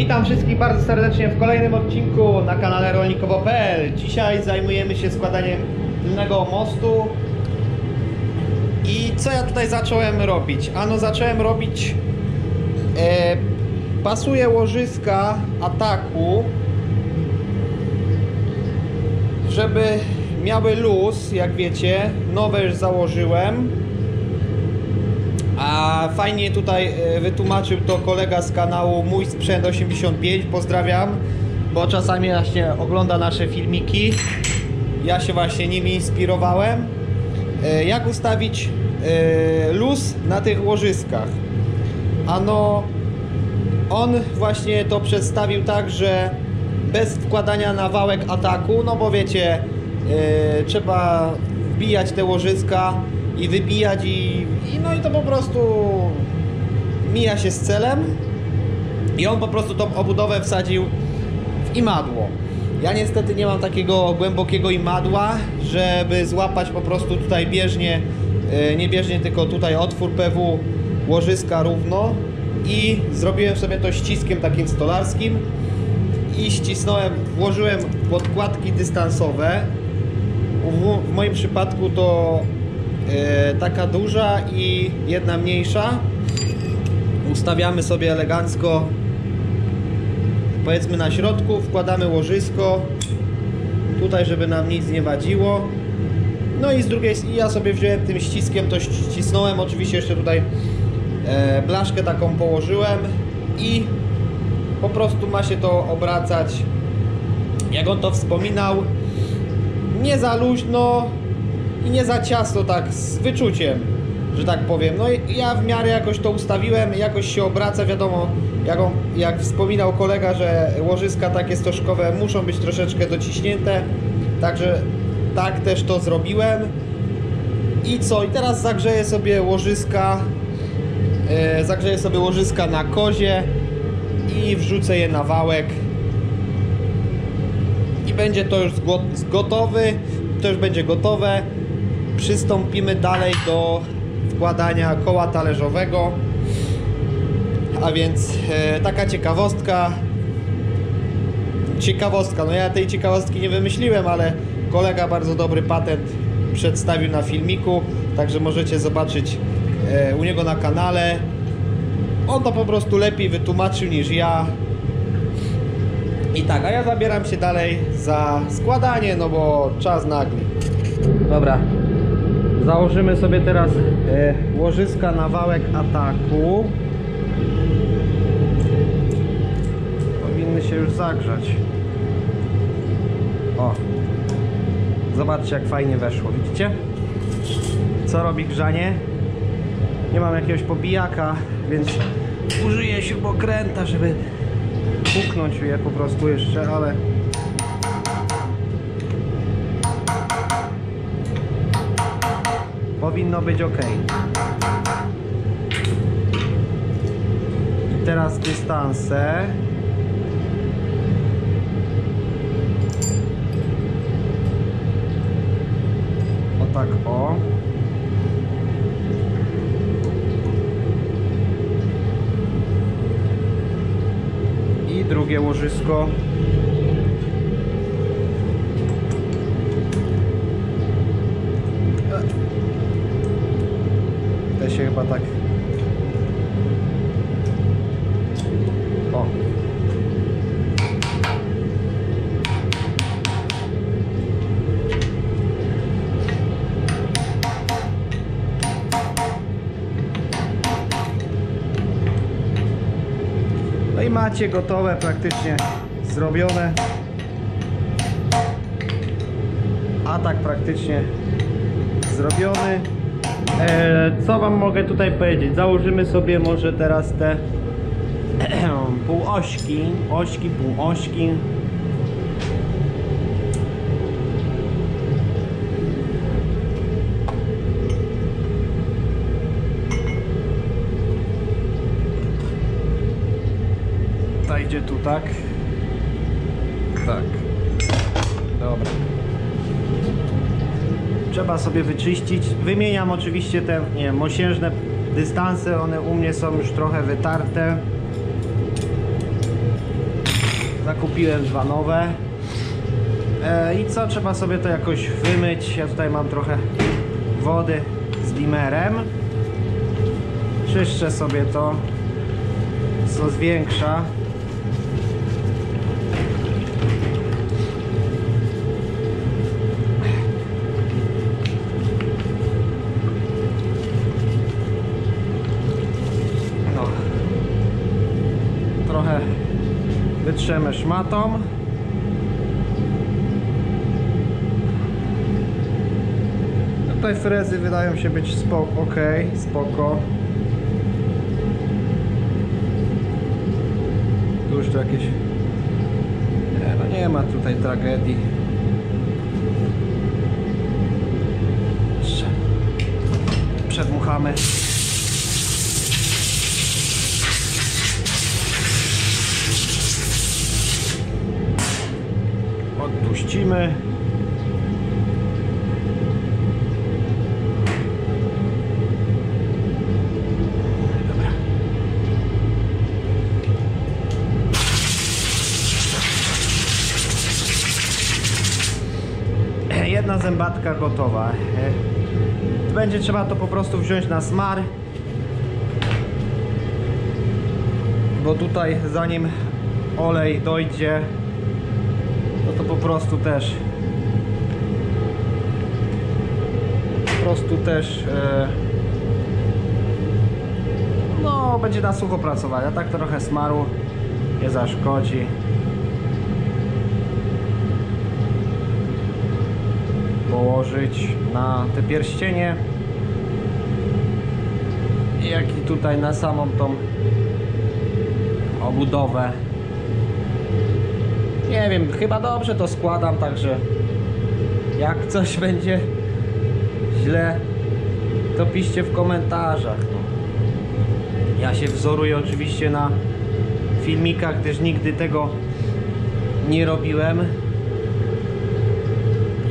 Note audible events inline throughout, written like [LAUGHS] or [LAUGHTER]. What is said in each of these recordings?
Witam wszystkich bardzo serdecznie w kolejnym odcinku na kanale rolnikowo.pl Dzisiaj zajmujemy się składaniem tylnego mostu. I co ja tutaj zacząłem robić? Ano zacząłem robić e, łożyska ataku Żeby miały luz, jak wiecie. Nowe już założyłem a fajnie tutaj e, wytłumaczył to kolega z kanału Mój Sprzęt 85, pozdrawiam, bo czasami właśnie ogląda nasze filmiki. Ja się właśnie nimi inspirowałem. E, Jak ustawić e, luz na tych łożyskach? Ano, on właśnie to przedstawił tak, że bez wkładania na wałek ataku, no bo wiecie, trzeba wbijać te łożyska i wybijać i, i no i to po prostu mija się z celem. I on po prostu tą obudowę wsadził w imadło. Ja niestety nie mam takiego głębokiego imadła, żeby złapać po prostu tutaj bieżnie, yy, nie bieżnie, tylko tutaj otwór PW łożyska równo. I zrobiłem sobie to ściskiem takim stolarskim i ścisnąłem, włożyłem podkładki dystansowe. W, moim przypadku to e, taka duża i jedna mniejsza. Ustawiamy sobie elegancko powiedzmy na środku wkładamy łożysko tutaj żeby nam nic nie wadziło. No i z drugiej i ja sobie wziąłem tym ściskiem to ścisnąłem oczywiście jeszcze tutaj e, blaszkę taką położyłem i po prostu ma się to obracać jak on to wspominał nie za luźno i nie za ciasno tak z wyczuciem że tak powiem. No i ja w miarę jakoś to ustawiłem jakoś się obraca wiadomo jak, on, jak wspominał kolega że łożyska takie stożkowe muszą być troszeczkę dociśnięte także tak też to zrobiłem. I co? I teraz zagrzeję sobie łożyska e, zagrzeję sobie łożyska na kozie i wrzucę je na wałek. I będzie to już gotowy to już będzie gotowe przystąpimy dalej do wkładania koła talerzowego. A więc e, taka ciekawostka. Ciekawostka, no ja tej ciekawostki nie wymyśliłem, ale kolega bardzo dobry patent przedstawił na filmiku, także możecie zobaczyć e, u niego na kanale. On to po prostu lepiej wytłumaczył niż ja. I tak, a ja zabieram się dalej za składanie, no bo czas nagli. Dobra, założymy sobie teraz e, łożyska na wałek ataku. Powinny się już zagrzać. O, zobaczcie jak fajnie weszło, widzicie? Co robi grzanie? nie mam jakiegoś pobijaka, więc użyję śrubokręta, żeby puknąć je po prostu jeszcze, ale powinno być ok. I teraz dystanse. O tak o. i drugie łożysko się chyba tak No i macie gotowe, praktycznie zrobione. Atak praktycznie zrobiony. E, co wam mogę tutaj powiedzieć? Założymy sobie może teraz te [CLEARS THROAT] półośki, ośki, półośki. Ta idzie tu tak. Tak. Dobra. Trzeba sobie wyczyścić. Wymieniam oczywiście te, nie mosiężne dystanse. One u mnie są już trochę wytarte. kupiłem dwa nowe. E, I co, trzeba sobie to jakoś wymyć. Ja tutaj mam trochę wody z dimerem. Czyszczę sobie to, co zwiększa. No. Trochę wytrzemy szmatą. Tutaj frezy wydają się być spoko, ok, spoko. Tu już to jakieś... Nie, no nie ma tutaj tragedii. Przedmuchamy. Odpuścimy. Dobra. Jedna zębatka gotowa. Będzie trzeba to po prostu wziąć na smar. Bo tutaj zanim olej dojdzie, no to po prostu też po prostu też e, no będzie na sucho pracować, a tak trochę smaru nie zaszkodzi. Położyć na te pierścienie jak i tutaj na samą tą obudowę nie wiem, chyba dobrze to składam, także jak coś będzie źle, to piszcie w komentarzach. No. Ja się wzoruję oczywiście na filmikach, gdyż nigdy tego nie robiłem.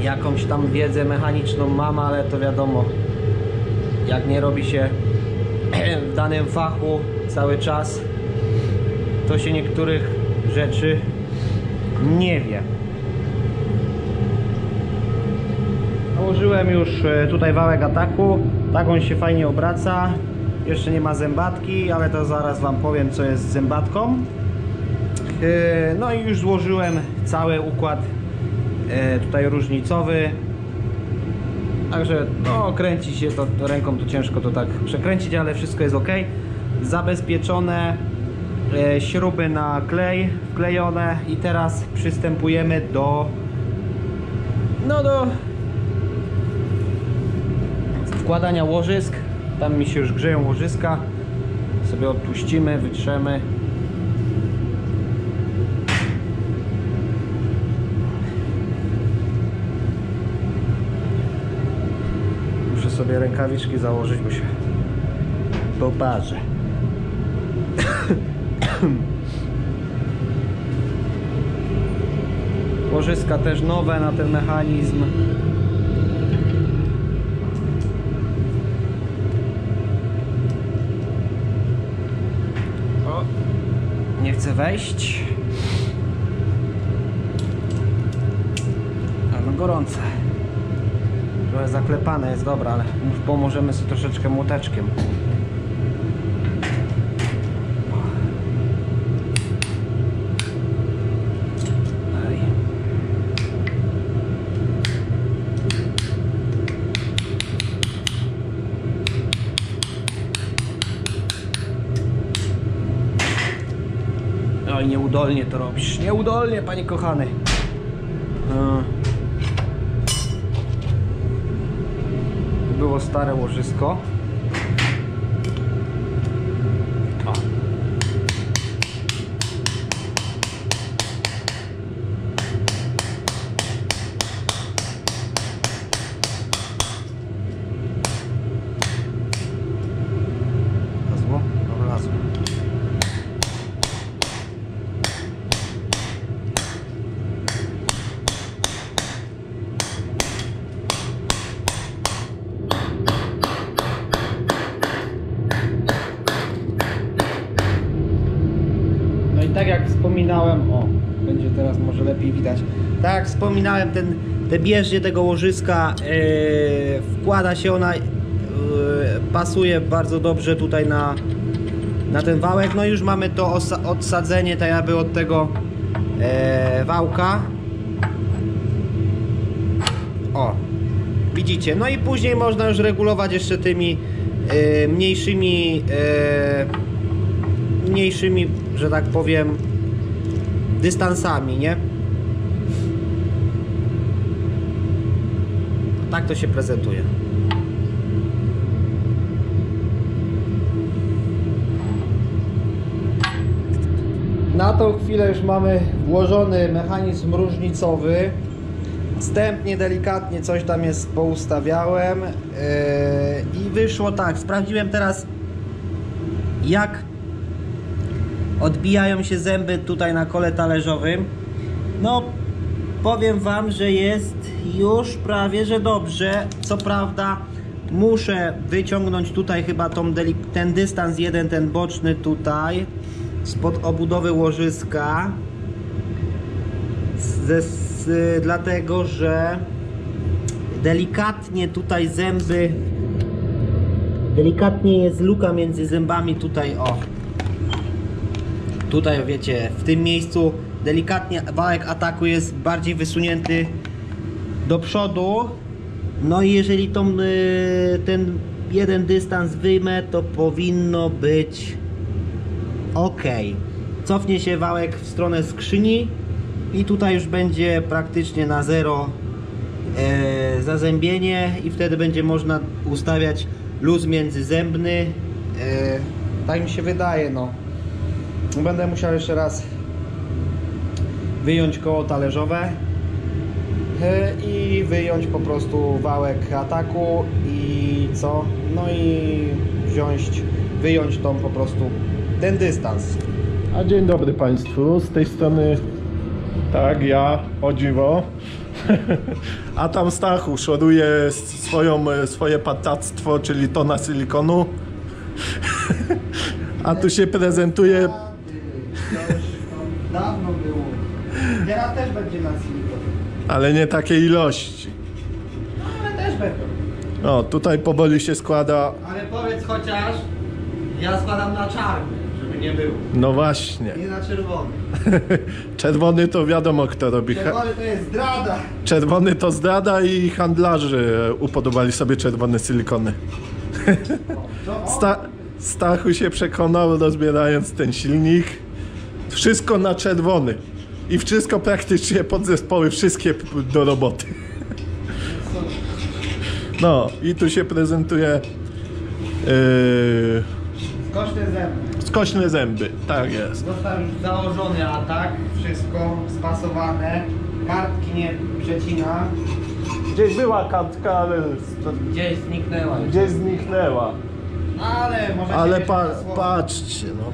Jakąś tam wiedzę mechaniczną mam, ale to wiadomo, jak nie robi się [CLEARS THROAT] w danym fachu cały czas, to się niektórych rzeczy nie wie. Nałożyłem już e, tutaj wałek ataku. Tak on się fajnie obraca. Jeszcze nie ma zębatki, ale to zaraz Wam powiem co jest z zębatką. E, No i już złożyłem cały układ e, tutaj różnicowy. Także no kręci się to ręką to ciężko to tak przekręcić, ale wszystko jest ok. Zabezpieczone śruby na klej wklejone i teraz przystępujemy do no do wkładania łożysk. Tam mi się już grzeją łożyska. Sobie odpuścimy, wytrzemy. Muszę sobie rękawiczki założyć, bo się poparzę [CLEARS THROAT] Łożyska też nowe na ten mechanizm. O, nie chcę wejść. A no gorące. Trochę zaklepane jest, dobra, ale pomożemy sobie troszeczkę młoteczkiem. Nieudolnie to robisz. Nieudolnie, panie kochany. Było stare łożysko. O. Wlazło? No wlazło. No i tak jak wspominałem, o, będzie teraz może lepiej widać. Tak jak wspominałem, ten, te bieżnie tego łożyska e, wkłada się ona, e, pasuje bardzo dobrze tutaj na, na ten wałek. No już mamy to odsadzenie tak jakby od tego e, wałka. O, widzicie. No i później można już regulować jeszcze tymi mniejszymi, mniejszymi, że tak powiem, dystansami, nie? Tak to się prezentuje. Na tą chwilę już mamy włożony mechanizm różnicowy. Wstępnie, delikatnie coś tam jest poustawiałem yy, i wyszło tak. Sprawdziłem teraz jak odbijają się zęby tutaj na kole talerzowym. No powiem wam, że jest już prawie że dobrze. Co prawda muszę wyciągnąć tutaj chyba tą ten dystans jeden, ten boczny tutaj spod obudowy łożyska ze, z, dlatego, że delikatnie tutaj zęby delikatnie jest luka między zębami tutaj o tutaj wiecie w tym miejscu delikatnie wałek ataku jest bardziej wysunięty do przodu. No i jeżeli tą, y, ten jeden dystans wyjmę to powinno być ok cofnie się wałek w stronę skrzyni i tutaj już będzie praktycznie na zero e, zazębienie i wtedy będzie można ustawiać luz międzyzębny. E, tak mi się wydaje no będę musiał jeszcze raz wyjąć koło talerzowe e, i wyjąć po prostu wałek ataku i co no i wziąć wyjąć tą po prostu ten dystans A dzień dobry Państwu, z tej strony tak, ja, o dziwo. [LAUGHS] A tam Stachu szoruje swoją, e, swoje patactwo, czyli tona silikonu. [LAUGHS] A tu się prezentuje, będzie ale nie takiej ilości. No ale też będą. O, tutaj powoli się składa, Ale powiedz chociaż, ja składam na czarny, żeby nie było. no właśnie. Nie na czerwony. [LAUGHS] Czerwony to wiadomo kto robi. Czerwony to jest zdrada. Czerwony to zdrada i handlarze upodobali sobie czerwone silikony. To, o, [LAUGHS] Sta Stachu się przekonał rozbierając ten silnik. Wszystko na czerwony. I wszystko praktycznie podzespoły, wszystkie do roboty. No i tu się prezentuje yy, Skoczne zęby. skośne zęby. Tak jest. Został już założony atak, wszystko spasowane. Kartki nie przecina. Gdzieś była kartka, ale Gdzieś zniknęła gdzieś zniknęła. Ale może Ale pa patrzcie, no.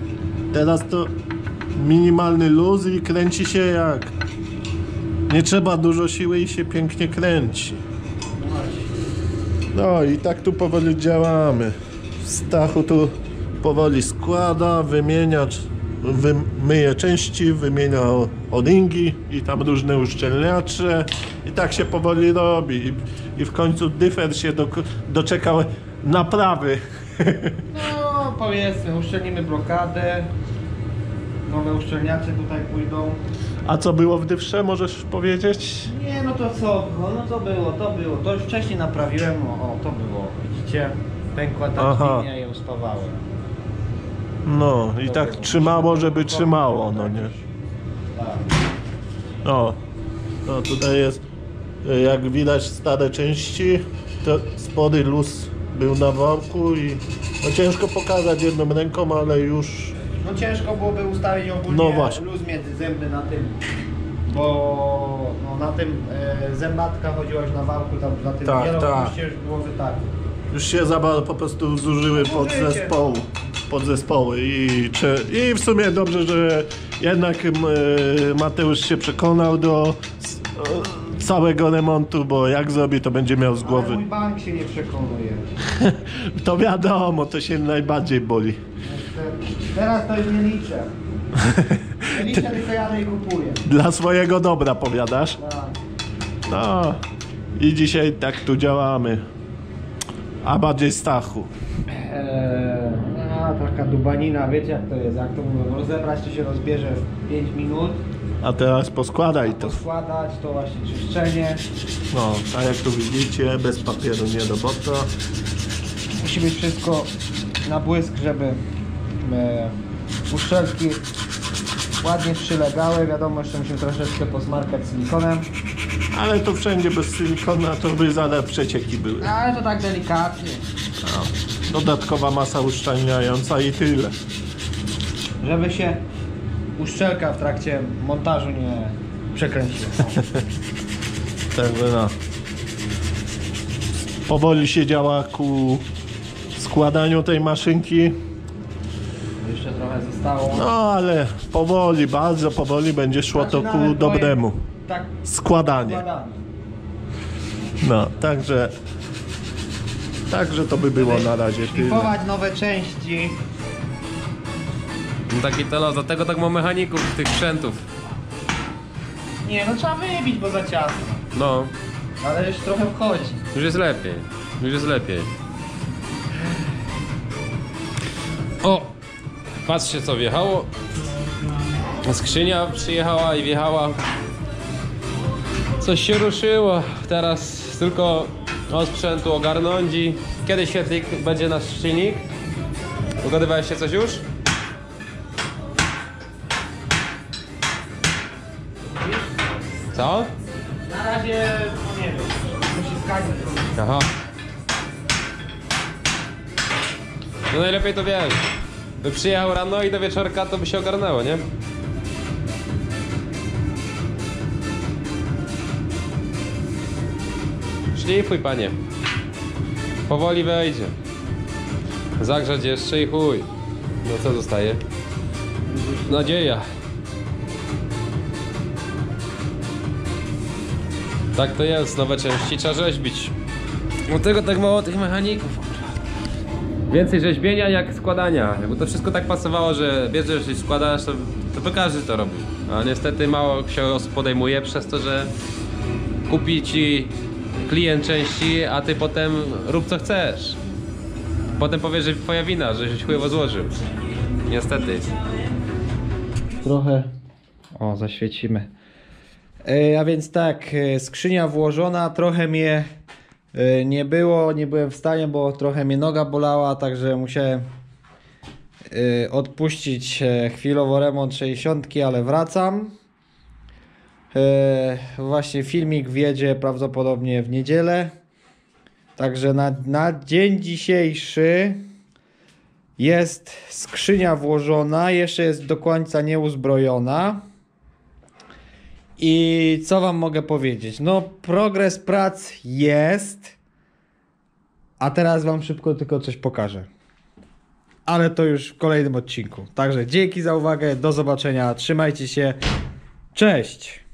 Teraz to minimalny luz i kręci się jak. Nie trzeba dużo siły i się pięknie kręci. No i tak tu powoli działamy. Stachu tu powoli składa, wymienia, wy, myje części, wymienia o- o-ringi i tam różne uszczelniacze i tak się powoli robi. I, i w końcu dyfer się do, doczekał naprawy. [LAUGHS] No powiedzmy, uszczelnimy blokadę. Nowe uszczelniacze tutaj pójdą. A co było w dyfrze, możesz powiedzieć? Nie no to co, no, no to było, to było. To już wcześniej naprawiłem, o, o to było. Widzicie? Pękła ta Aha. linia i ją spawałem. No i tak trzymało, żeby trzymało, no nie? Tak. No, no tutaj jest, jak widać stare części, to spory luz był na worku i no ciężko pokazać jedną ręką, ale już No ciężko byłoby ustawić ogólnie No właśnie. luz między zęby na tym, bo no, na tym e, zębatka chodziła już na wałku, tam na tym Tak, wielokrotnie już było wytarty. już się za bardzo po prostu zużyły podzespoły, podzespoły i, czy, i w sumie dobrze, że jednak m, e, Mateusz się przekonał do s- e, całego remontu, bo jak zrobi to będzie miał z Ale głowy. mój bank się nie przekonuje. [LAUGHS] To wiadomo, to się najbardziej boli. Niestety. Teraz to już nie liczę. Liczę [LAUGHS] tylko jadę i kupuję. Dla swojego dobra powiadasz? Tak. No i dzisiaj tak tu działamy. A bardziej Stachu. Eee, no, taka dubanina, wiecie jak to jest, jak to mówią, rozebrać to się rozbierze w 5 minut, A teraz poskładaj to. poskładać to właśnie czyszczenie, No, tak jak tu widzicie, bez papieru nie do bota. musi być wszystko na błysk, żeby uszczelki ładnie przylegały, wiadomo, jeszcze musimy troszeczkę posmarkać silikonem, Ale tu wszędzie bez silikona to by zaraz przecieki były. ale to tak delikatnie, No. Dodatkowa masa uszczelniająca i tyle. żeby się uszczelka w trakcie montażu nie przekręciła. [LAUGHS] Także no. Powoli się działa ku składaniu tej maszynki. Trochę zostało. No ale powoli, bardzo powoli będzie szło to ku dobremu. Tak Składanie. No, także. Także to by było na razie tyle. Szlifować nowe części. No taki to los, dlatego tak ma mechaników tych sprzętów. Nie, no trzeba wybić, bo za ciasno. No, Ale już trochę wchodzi. już jest lepiej. Już jest lepiej. O! Patrzcie co wjechało. Skrzynia przyjechała i wjechała. Coś się ruszyło. Teraz tylko o sprzętu ogarnąć i kiedy świetlik będzie nasz silnik? Ugadywałeś coś już? Co? Na razie, no nie wiem, musi skakać. Aha. No najlepiej to wiesz. By przyjechał rano i do wieczorka to by się ogarnęło, nie? Szlifuj panie. Powoli wejdzie. Zagrzać jeszcze i chuj. No co zostaje? Nadzieja. Tak to jest, nowe części trzeba rzeźbić. Dlatego tak mało tych mechaników. Więcej rzeźbienia jak składania, bo to wszystko tak pasowało, że bierzesz i składasz, to, to, to każdy to robi. A niestety mało się osób podejmuje przez to, że kupi ci klient części, a ty potem rób co chcesz. Potem powiesz, że twoja wina, że się chujowo złożył. Niestety. Trochę. O, zaświecimy. E, a więc tak, e, skrzynia włożona, trochę mnie nie było, nie byłem w stanie, bo trochę mnie noga bolała, także musiałem e, odpuścić e, chwilowo remont 60, ale wracam. E, właśnie filmik wjedzie prawdopodobnie w niedzielę. Także na, na dzień dzisiejszy jest skrzynia włożona, jeszcze jest do końca nieuzbrojona. I co wam mogę powiedzieć? No, progres prac jest. A teraz wam szybko tylko coś pokażę. Ale to już w kolejnym odcinku. Także dzięki za uwagę, do zobaczenia, trzymajcie się. Cześć!